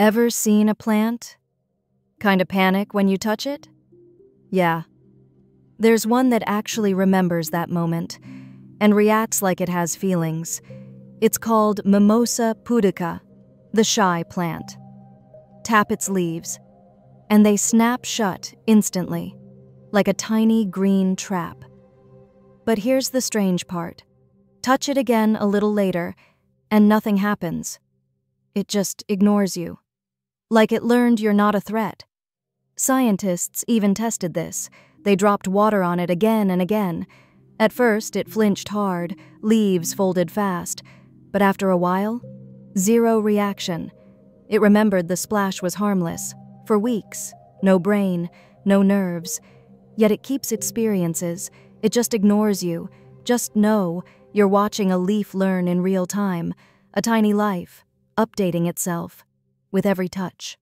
Ever seen a plant? Kinda panic when you touch it? Yeah. There's one that actually remembers that moment and reacts like it has feelings. It's called Mimosa pudica, the shy plant. Tap its leaves, and they snap shut instantly, like a tiny green trap. But here's the strange part touch it again a little later, and nothing happens. It just ignores you. Like it learned you're not a threat. Scientists even tested this. They dropped water on it again and again. At first, it flinched hard, leaves folded fast, but after a while, zero reaction. It remembered the splash was harmless. For weeks, no brain, no nerves. Yet it keeps experiences. It just ignores you. Just know you're watching a leaf learn in real time, a tiny life, updating itself with every touch.